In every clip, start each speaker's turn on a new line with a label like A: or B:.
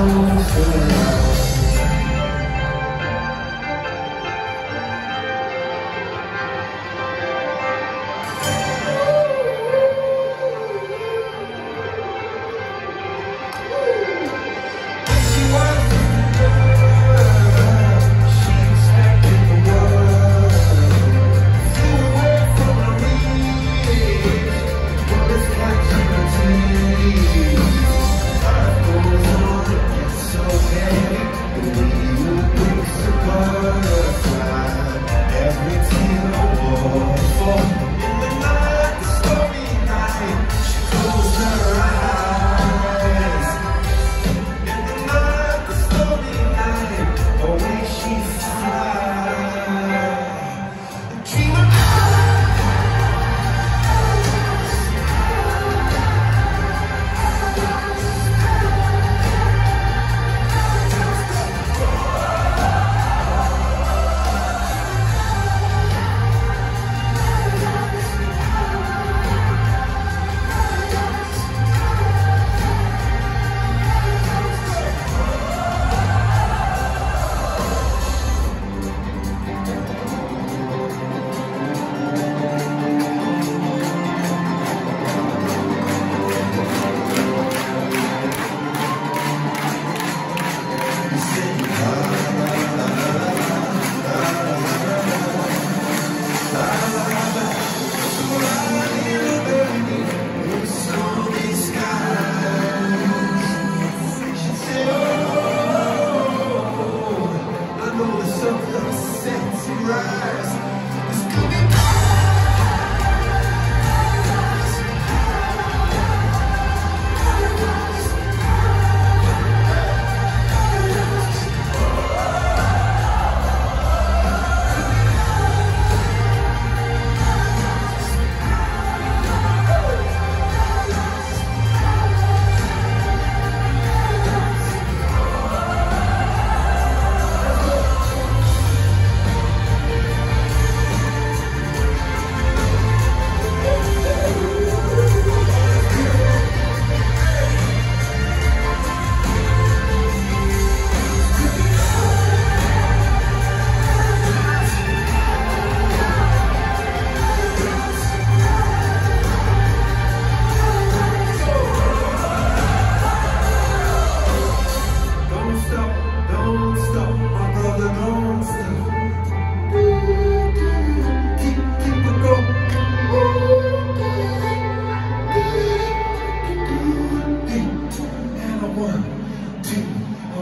A: closer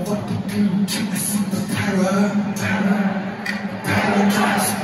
A: what to do to the super power, power, paradise.